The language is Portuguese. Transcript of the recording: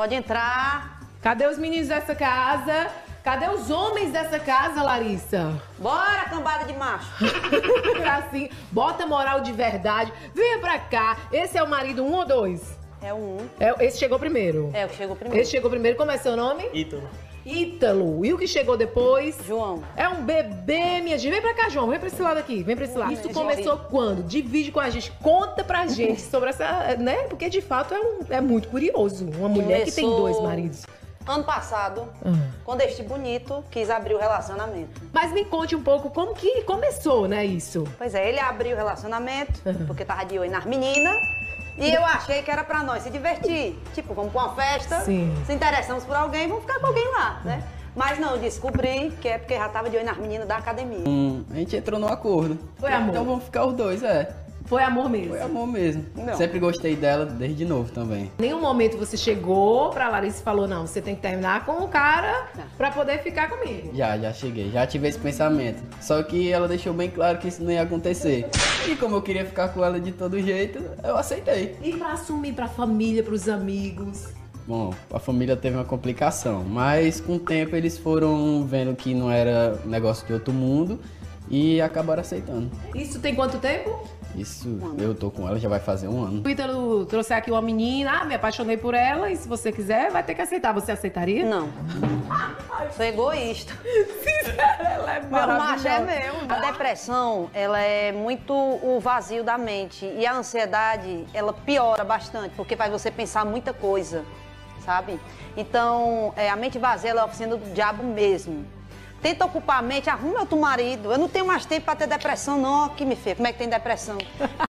Pode entrar. Cadê os meninos dessa casa? Cadê os homens dessa casa, Larissa? Bora, cambada de macho. assim, bota moral de verdade. Venha pra cá. Esse é o marido um ou dois? É o um. É, esse chegou primeiro. É o que chegou primeiro. Esse chegou primeiro. Como é seu nome? Ítalo. Ítalo. E o que chegou depois? João. É um bebê, minha gente. Vem pra cá, João. Vem pra esse lado aqui. Vem pra esse lado. Isso começou quando? Divide com a gente. Conta pra gente sobre essa, né? Porque de fato é, um, é muito curioso. Uma mulher que tem Começou- dois maridos. Ano passado, Ah. quando este bonito quis abrir o relacionamento. Mas me conte um pouco como que começou, né, isso? Pois é, ele abriu o relacionamento, Uhum. porque tava de olho nas meninas. E eu achei que era pra nós se divertir. Tipo, vamos pra uma festa, Sim. se interessamos por alguém, vamos ficar com alguém lá, né? Mas não, eu descobri que é porque já tava de olho nas meninas da academia. Hum, a gente entrou num acordo. Foi amor. Então vamos ficar os dois, é. Foi amor mesmo. Foi amor mesmo. Não. Sempre gostei dela desde novo também. Em nenhum momento você chegou pra Larissa e falou: não, você tem que terminar com o cara pra poder ficar comigo. Já, já cheguei, já tive esse pensamento. Só que ela deixou bem claro que isso não ia acontecer. E como eu queria ficar com ela de todo jeito, eu aceitei. E pra assumir pra família, pros amigos. Bom, a família teve uma complicação, mas com o tempo eles foram vendo que não era negócio de outro mundo e acabaram aceitando. Isso tem quanto tempo? Isso, eu tô com ela já vai fazer um ano. O Ítalo trouxe aqui uma menina, ah, me apaixonei por ela, e se você quiser, vai ter que aceitar. Você aceitaria? Não. Sou egoísta. Ela é Meu macho é maravilhosa. meu. A depressão, ela é muito o vazio da mente. E a ansiedade, ela piora bastante, porque faz você pensar muita coisa, sabe? Então, é, a mente vazia, ela é a oficina do diabo mesmo. Tenta ocupar a mente, arruma outro marido. Eu não tenho mais tempo pra ter depressão, não. Ó, que me fez. Como é que tem depressão?